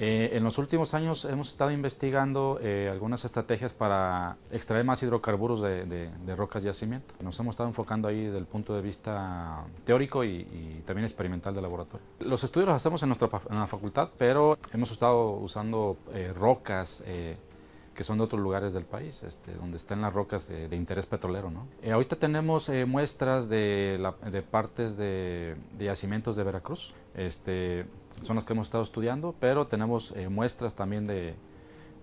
Eh, en los últimos años hemos estado investigando eh, algunas estrategias para extraer más hidrocarburos de, de, rocas yacimiento. Nos hemos estado enfocando ahí desde el punto de vista teórico y, también experimental de laboratorio. Los estudios los hacemos en nuestra en la facultad, pero hemos estado usando eh, rocas que son de otros lugares del país, este, donde están las rocas de, interés petrolero. ¿no? ahorita tenemos muestras de, de partes de, yacimientos de Veracruz. Este, son las que hemos estado estudiando, pero tenemos eh, muestras también de,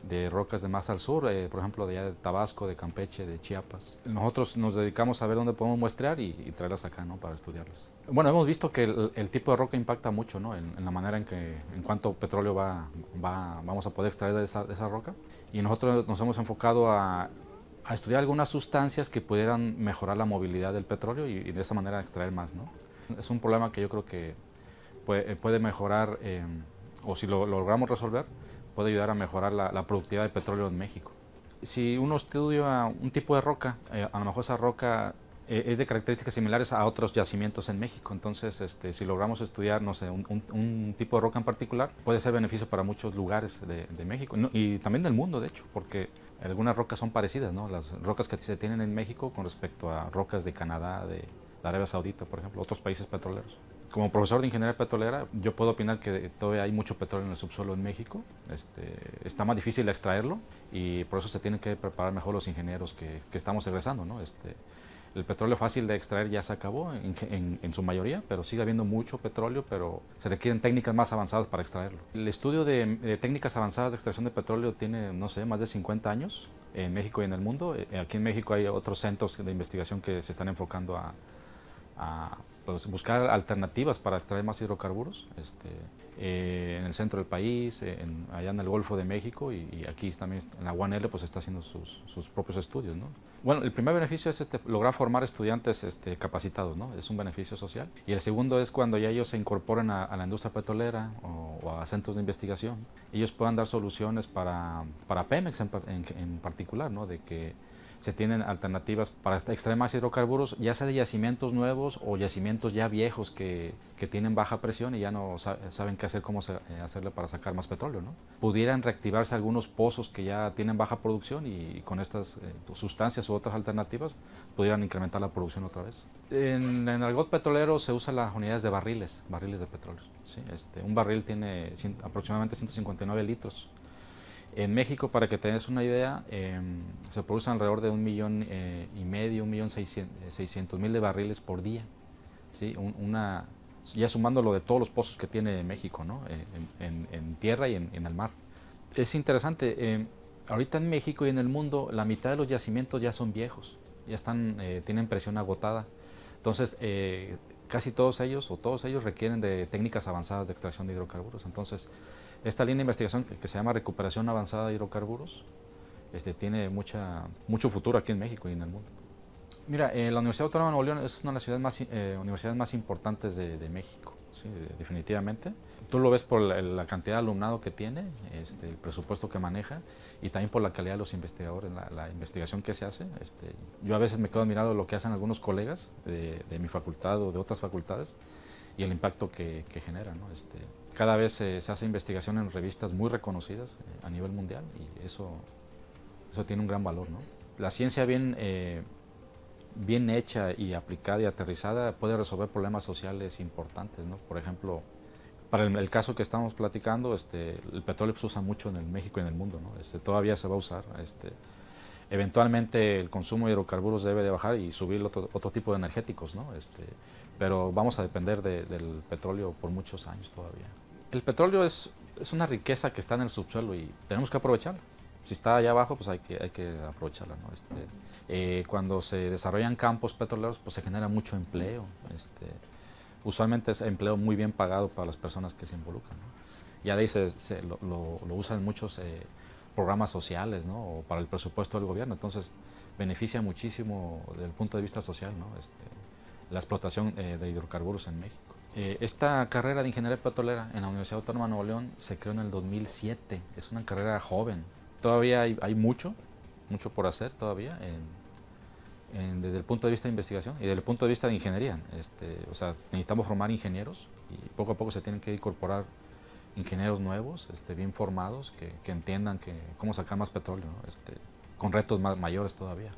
de, rocas de más al sur, eh, por ejemplo de, Tabasco, de Campeche, de Chiapas. Nosotros nos dedicamos a ver dónde podemos muestrear y, traerlas acá ¿no? para estudiarlas. Bueno, hemos visto que el, tipo de roca impacta mucho ¿no? en, la manera en que, en cuánto petróleo va, va, vamos a poder extraer de esa, de esa roca. Y nosotros nos hemos enfocado a, a estudiar algunas sustancias que pudieran mejorar la movilidad del petróleo y, y de esa manera extraer más. ¿no? Es un problema que yo creo que eh, puede, mejorar, eh, o si lo, logramos resolver, puede ayudar a mejorar la, productividad de petróleo en México. Si uno estudia un tipo de roca, eh, a lo mejor esa roca es de características similares a otros yacimientos en México. Entonces, este, si logramos estudiar, no sé, un, tipo de roca en particular, puede ser beneficio para muchos lugares de, México y también del mundo, de hecho, porque algunas rocas son parecidas, ¿no? Las rocas que se tienen en México con respecto a rocas de Canadá, de Arabia Saudita, por ejemplo, otros países petroleros como profesor de ingeniería petrolera, yo puedo opinar que todavía hay mucho petróleo en el subsuelo en México. Este, está más difícil de extraerlo y por eso se tienen que preparar mejor los ingenieros que, estamos egresando. ¿no? Este, el petróleo fácil de extraer ya se acabó en, su mayoría, pero sigue habiendo mucho petróleo, pero se requieren técnicas más avanzadas para extraerlo. El estudio de, técnicas avanzadas de extracción de petróleo tiene, no sé, más de 50 años en México y en el mundo. Eh, aquí en México hay otros centros de investigación que se están enfocando a pues, buscar alternativas para extraer más hidrocarburos este, eh, en el centro del país, allá en el Golfo de México y, aquí también en la UANL pues está haciendo sus, propios estudios. ¿no? Bueno, el primer beneficio es este, lograr formar estudiantes este, capacitados, ¿no? es un beneficio social. Y el segundo es cuando ya ellos se incorporan a, la industria petrolera o, a centros de investigación, ellos puedan dar soluciones para, para Pemex en, en particular, ¿no? de que se tienen alternativas para extraer más hidrocarburos, ya sea de yacimientos nuevos o yacimientos ya viejos que, que tienen baja presión y ya no saben qué hacer, cómo eh, hacerle para sacar más petróleo. ¿no? Pudieran reactivarse algunos pozos que ya tienen baja producción y, con estas eh, sustancias u otras alternativas pudieran incrementar la producción otra vez. En, el got petrolero se usan las unidades de barriles, barriles de petróleo. ¿sí? Este, un barril tiene aproximadamente 159 litros en México, para que tengas una idea, em, se producen alrededor de un millón eh, y medio, un millón seiscientos mil de barriles por día. ¿sí? una, ya sumándolo de todos los pozos que tiene México, ¿no? Eh, en, tierra y en, el mar. Es interesante, em, ahorita en México y en el mundo la mitad de los yacimientos ya son viejos, ya están, eh, tienen presión agotada. Entonces, casi todos ellos o todos ellos requieren de técnicas avanzadas de extracción de hidrocarburos. Entonces, esta línea de investigación que, se llama recuperación avanzada de hidrocarburos este, tiene mucha, mucho futuro aquí en México y en el mundo. Mira, eh, la Universidad Autónoma de Nuevo León es una de las ciudades más, eh, universidades más importantes de, México, ¿sí? definitivamente. Tú lo ves por la, cantidad de alumnado que tiene, este, el presupuesto que maneja y también por la calidad de los investigadores, la, investigación que se hace. Este, yo a veces me quedo admirado de lo que hacen algunos colegas de, mi facultad o de otras facultades y el impacto que, que generan. ¿no? Este, cada vez se, hace investigación en revistas muy reconocidas eh, a nivel mundial y eso, eso tiene un gran valor. ¿no? La ciencia bien, bien hecha y aplicada y aterrizada puede resolver problemas sociales importantes. ¿no? Por ejemplo, para el, caso que estamos platicando, este, el petróleo se usa mucho en el México y en el mundo. Este, todavía se va a usar. Este, eventualmente el consumo de hidrocarburos debe de bajar y subir otro, otro tipo de energéticos, ¿no? Este, pero vamos a depender del petróleo por muchos años todavía. El petróleo es, es, una riqueza que está en el subsuelo y tenemos que aprovecharla. Si está allá abajo, pues hay que, hay que aprovecharla. ¿no? Este, eh, cuando se desarrollan campos petroleros, pues se genera mucho empleo. Este, usualmente es empleo muy bien pagado para las personas que se involucran. ¿no? Ya de ahí se, lo, lo, usan muchos eh, programas sociales ¿no? o para el presupuesto del gobierno. Entonces, beneficia muchísimo desde el punto de vista social ¿no? este, la explotación eh, de hidrocarburos en México. Eh, esta carrera de ingeniería petrolera en la Universidad Autónoma de Nuevo León se creó en el 2007. Es una carrera joven. Todavía hay, mucho, mucho por hacer todavía desde el punto de vista de investigación y desde el punto de vista de ingeniería. Este, o sea, necesitamos formar ingenieros y poco a poco se tienen que incorporar ingenieros nuevos, este, bien formados, que, entiendan que cómo sacar más petróleo, este, con retos más mayores todavía.